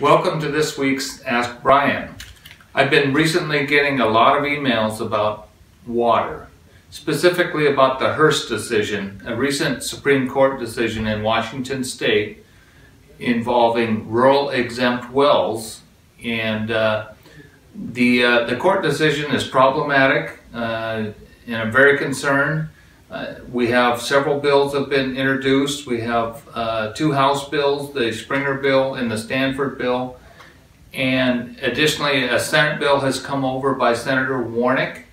Welcome to this week's Ask Brian. I've been recently getting a lot of emails about water, specifically about the Hirst decision, a recent Supreme Court decision in Washington state involving rural exempt wells. And uh, the, uh, the court decision is problematic uh, and I'm very concerned. Uh, we have several bills that have been introduced. We have uh, two House bills, the Springer bill and the Stanford bill. And additionally, a Senate bill has come over by Senator Warnick.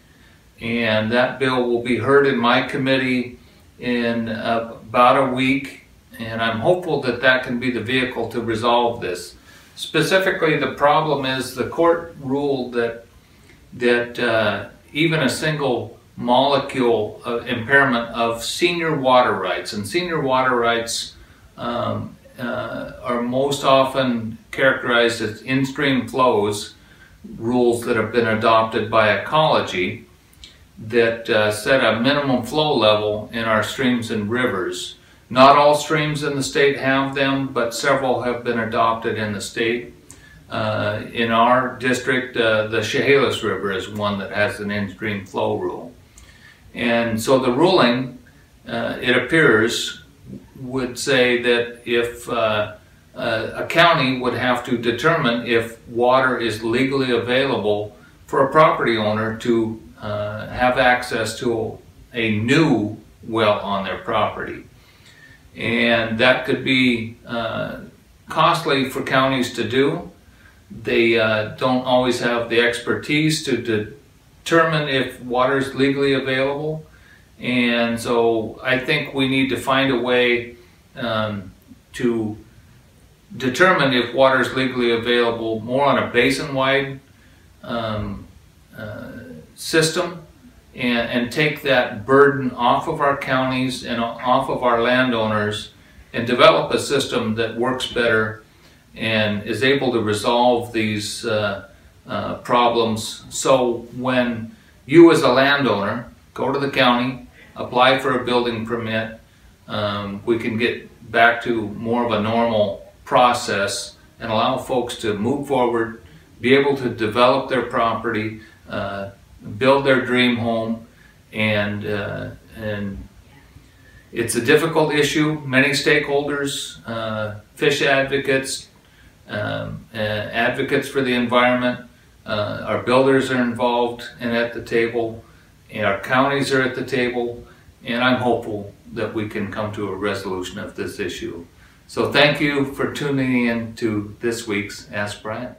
And that bill will be heard in my committee in uh, about a week. And I'm hopeful that that can be the vehicle to resolve this. Specifically, the problem is the court ruled that, that uh, even a single molecule impairment of senior water rights. And senior water rights um, uh, are most often characterized as in-stream flows, rules that have been adopted by ecology that uh, set a minimum flow level in our streams and rivers. Not all streams in the state have them, but several have been adopted in the state. Uh, in our district, uh, the Chehalis River is one that has an in-stream flow rule. And so the ruling, uh, it appears, would say that if uh, uh, a county would have to determine if water is legally available for a property owner to uh, have access to a new well on their property. And that could be uh, costly for counties to do. They uh, don't always have the expertise to, to determine if water is legally available. And so I think we need to find a way um, to determine if water is legally available more on a basin-wide um, uh, system and, and take that burden off of our counties and off of our landowners and develop a system that works better and is able to resolve these uh, uh, problems. So when you as a landowner go to the county, apply for a building permit, um, we can get back to more of a normal process and allow folks to move forward, be able to develop their property, uh, build their dream home, and uh, and it's a difficult issue. Many stakeholders, uh, fish advocates, um, advocates for the environment, uh, our builders are involved and at the table, and our counties are at the table, and I'm hopeful that we can come to a resolution of this issue. So thank you for tuning in to this week's Ask Brian.